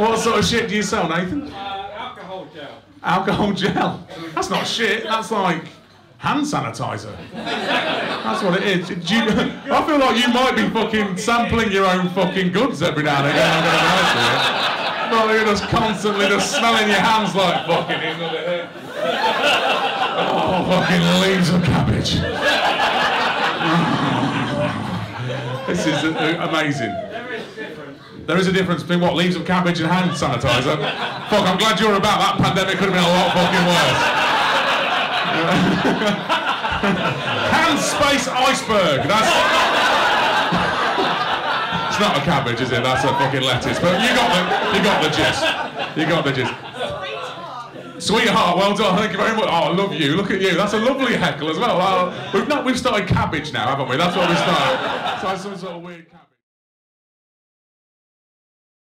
What sort of shit do you sell, Nathan? Uh, alcohol gel. Alcohol gel. That's not shit. That's like hand sanitizer. That's what it is. You, I feel like you might be fucking sampling your own fucking goods every now and again. I'm gonna be honest with you. Well, you're just constantly just smelling your hands like fucking in Oh, fucking leaves of cabbage. This is amazing. There is a difference between what leaves of cabbage and hand sanitizer. Fuck, I'm glad you're about. That pandemic could have been a lot fucking worse. hand space iceberg. That's. it's not a cabbage, is it? That's a fucking lettuce. But you got the, you got the gist. You got the gist. Sweetheart, well done. Thank you very much. Oh, I love you. Look at you. That's a lovely heckle as well. well we've not. We've started cabbage now, haven't we? That's what we started. So some sort of weird cabbage.